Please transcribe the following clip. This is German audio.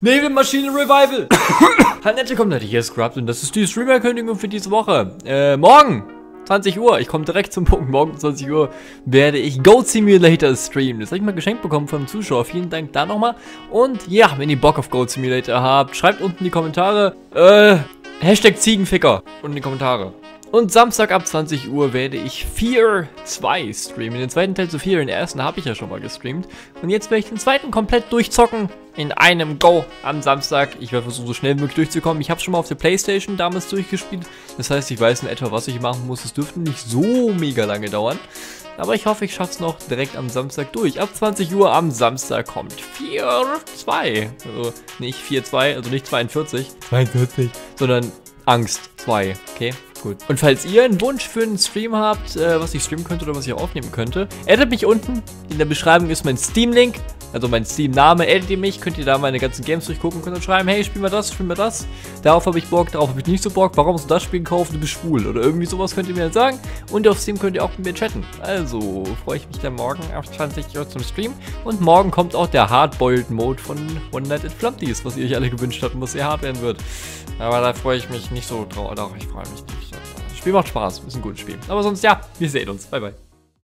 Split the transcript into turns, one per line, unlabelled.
Nebelmaschine Revival! Hallo kommt Leute, hier Scrubbed und das ist die Streamer-Kündigung für diese Woche. Äh, morgen, 20 Uhr, ich komme direkt zum Punkt, morgen 20 Uhr werde ich Goat Simulator streamen. Das habe ich mal geschenkt bekommen vom Zuschauer, vielen Dank da nochmal. Und ja, wenn ihr Bock auf Goat Simulator habt, schreibt unten in die Kommentare, äh, Hashtag Ziegenficker unten in die Kommentare. Und Samstag ab 20 Uhr werde ich 4-2 streamen. Den zweiten Teil zu 4, den ersten habe ich ja schon mal gestreamt. Und jetzt werde ich den zweiten komplett durchzocken in einem Go am Samstag. Ich werde versuchen, so schnell wie möglich durchzukommen. Ich habe schon mal auf der Playstation damals durchgespielt. Das heißt, ich weiß in etwa, was ich machen muss. Es dürfte nicht so mega lange dauern. Aber ich hoffe, ich schaffe es noch direkt am Samstag durch. Ab 20 Uhr am Samstag kommt 4-2. Also nicht 4-2, also nicht 42. 42. Sondern Angst 2. Okay? Gut. Und falls ihr einen Wunsch für einen Stream habt, äh, was ich streamen könnte oder was ich aufnehmen könnte, addet mich unten. In der Beschreibung ist mein Steam-Link, also mein Steam-Name. Addet ihr mich, könnt ihr da meine ganzen Games durchgucken, könnt dann schreiben, hey, spiel mal das, spiel mal das. Darauf habe ich Bock, darauf habe ich nicht so Bock. Warum hast du das Spiel gekauft? Du bist schwul. Oder irgendwie sowas könnt ihr mir dann sagen. Und auf Steam könnt ihr auch mit mir chatten. Also freue ich mich dann morgen auf 20 Uhr zum Stream. Und morgen kommt auch der Hardboiled Mode von One Night at Flumpties, was ihr euch alle gewünscht habt und was sehr hart werden wird. Aber da freue ich mich nicht so drauf. Doch, ich freue mich nicht. Das Spiel macht Spaß, ist ein gutes Spiel. Aber sonst, ja, wir sehen uns. Bye, bye.